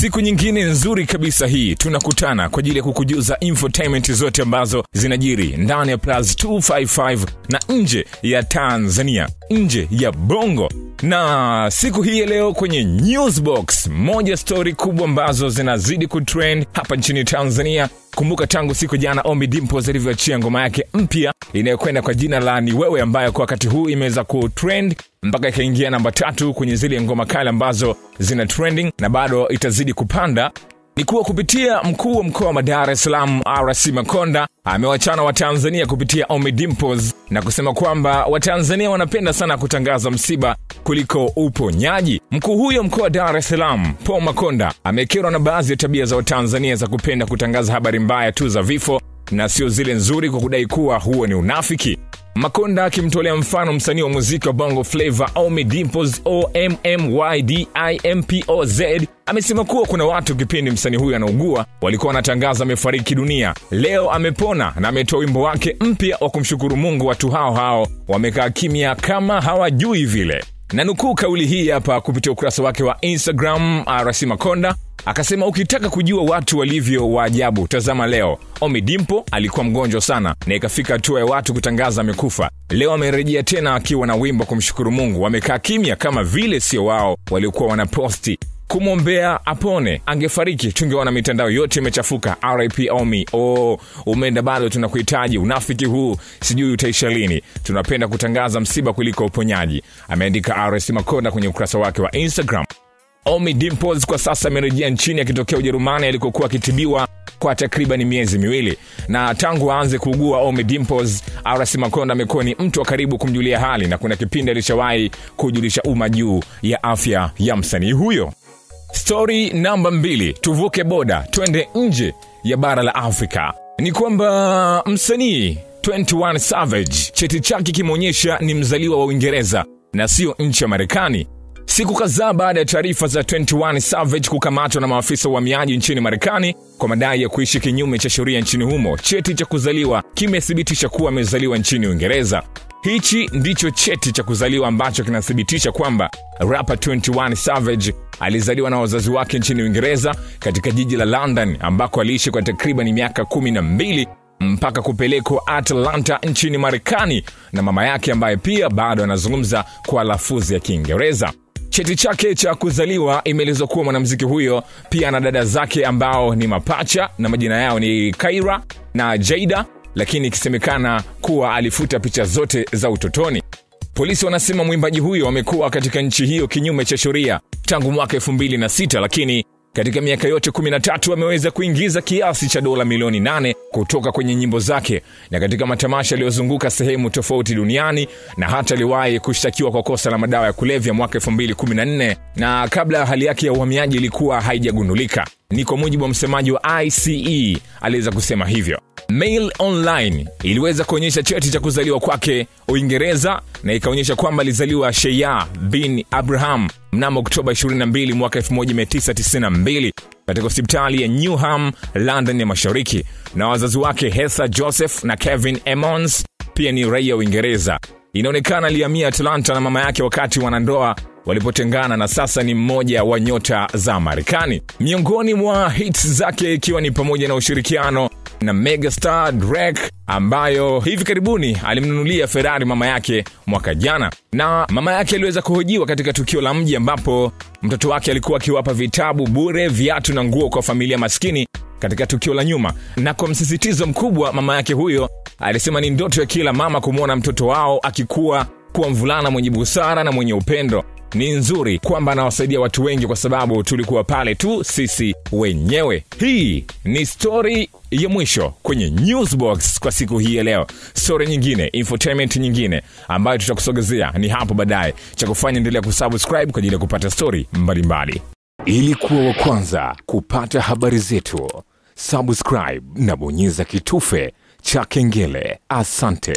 Siku nyingine nzuri kabisa hii, tunakutana kwa ajili ya kukujuza infotainment zote ambazo zinajiri ndani ya Plus 255 na nje ya Tanzania, nje ya Bongo. Na siku hii ya leo kwenye Newsbox, moja stori kubwa ambazo zinazidi kutrend hapa nchini Tanzania. Kumbuka tangu siku jana omi dimpos alivyoachia ngoma yake mpya inayokwenda kwa jina la Ni Wewe, ambayo kwa wakati huu imeweza kutrend mpaka ikaingia namba tatu kwenye zile ngoma kale ambazo zina trending na bado itazidi kupanda ni kuwa kupitia mkuu wa mkoa wa Dar es Salaam RC Makonda amewachana Watanzania kupitia Ommy na kusema kwamba Watanzania wanapenda sana kutangaza msiba kuliko uponyaji. Mkuu huyo mkoa wa Dar es Salaam Paul Makonda amekerwa na baadhi ya tabia za Watanzania za kupenda kutangaza habari mbaya tu za vifo na sio zile nzuri, kwa kudai kuwa huo ni unafiki. Makonda akimtolea mfano msanii wa muziki wa Bongo Flava omi Dimpoz Ommydimpoz amesema kuwa kuna watu kipindi msanii huyo anaugua walikuwa wanatangaza amefariki dunia, leo amepona na ametoa wimbo wake mpya wa kumshukuru Mungu. Watu hao hao wamekaa kimya kama hawajui vile na nukuu kauli hii hapa kupitia ukurasa wake wa Instagram. RC Makonda akasema, ukitaka kujua watu walivyo waajabu, tazama leo. omidimpo Dimpo alikuwa mgonjwa sana na ikafika hatua ya watu kutangaza amekufa. Leo amerejea tena akiwa na wimbo kumshukuru Mungu. Wamekaa kimya kama vile sio wao waliokuwa wanaposti kumwombea apone. Angefariki tungeona mitandao yote imechafuka. RIP o Oh, umeenda bado, tunakuhitaji. Unafiki huu sijui utaisha lini. Tunapenda kutangaza msiba kuliko uponyaji, ameandika RS Makonda kwenye ukurasa wake wa Instagram. omi dimples kwa sasa amerejea nchini akitokea Ujerumani alikokuwa akitibiwa kwa takriban miezi miwili, na tangu aanze kuugua Omi Dimples, RS Makonda amekuwa ni mtu wa karibu kumjulia hali, na kuna kipindi alishawahi kujulisha umma juu ya afya ya msanii huyo. Stori namba mbili, tuvuke boda twende nje ya bara la Afrika. Ni kwamba msanii 21 Savage cheti chake kimeonyesha ni mzaliwa wa Uingereza na siyo nchi ya Marekani. Siku kadhaa baada ya taarifa za 21 Savage kukamatwa na maafisa wa uhamiaji nchini Marekani kwa madai ya kuishi kinyume cha sheria nchini humo, cheti cha kuzaliwa kimethibitisha kuwa amezaliwa nchini Uingereza. Hichi ndicho cheti cha kuzaliwa ambacho kinathibitisha kwamba rapa 21 Savage alizaliwa na wazazi wake nchini Uingereza katika jiji la London ambako aliishi kwa takriban miaka kumi na mbili mpaka kupelekwa Atlanta nchini Marekani na mama yake ambaye pia bado anazungumza kwa lafuzi ya Kiingereza. Cheti chake cha kuzaliwa imeelezwa kuwa mwanamziki huyo pia na dada zake ambao ni mapacha na majina yao ni Kaira na Jaida, lakini ikisemekana kuwa alifuta picha zote za utotoni. Polisi wanasema mwimbaji huyo amekuwa katika nchi hiyo kinyume cha sheria tangu mwaka 2006 lakini katika miaka yote 13 ameweza kuingiza kiasi cha dola milioni 8 kutoka kwenye nyimbo zake na katika matamasha yaliyozunguka sehemu tofauti duniani, na hata aliwahi kushtakiwa kwa kosa la madawa ya kulevya mwaka 2014 na kabla hali yake ya uhamiaji ilikuwa haijagundulika. Ni kwa mujibu wa msemaji wa ICE aliweza kusema hivyo. Mail Online iliweza kuonyesha cheti cha kuzaliwa kwake Uingereza na ikaonyesha kwamba alizaliwa Sheya bin Abraham mnamo Oktoba 22 mwaka 1992 katika hospitali ya Newham, London ya Mashariki, na wazazi wake Heather Joseph na Kevin Emmons pia ni raia wa Uingereza. Inaonekana alihamia Atlanta na mama yake wakati wanandoa walipotengana na sasa ni mmoja wa nyota za Marekani. Miongoni mwa hits zake ikiwa ni pamoja na ushirikiano na megastar Drake ambayo hivi karibuni alimnunulia Ferrari mama yake mwaka jana, na mama yake aliweza kuhojiwa katika tukio la mji ambapo mtoto wake alikuwa akiwapa vitabu bure, viatu na nguo kwa familia maskini katika tukio la nyuma. Na kwa msisitizo mkubwa, mama yake huyo alisema ni ndoto ya kila mama kumwona mtoto wao akikuwa kuwa mvulana mwenye busara na mwenye upendo ni nzuri kwamba anawasaidia watu wengi kwa sababu tulikuwa pale tu sisi wenyewe. Hii ni stori ya mwisho kwenye Newsbox kwa siku hii ya leo. Stori nyingine, infotainment nyingine ambayo tutakusogezea ni hapo baadaye. Cha kufanya endelea kusubscribe kwa ajili ya kupata stori mbalimbali. Ili kuwa wa kwanza kupata habari zetu, subscribe na bonyeza kitufe cha kengele. Asante.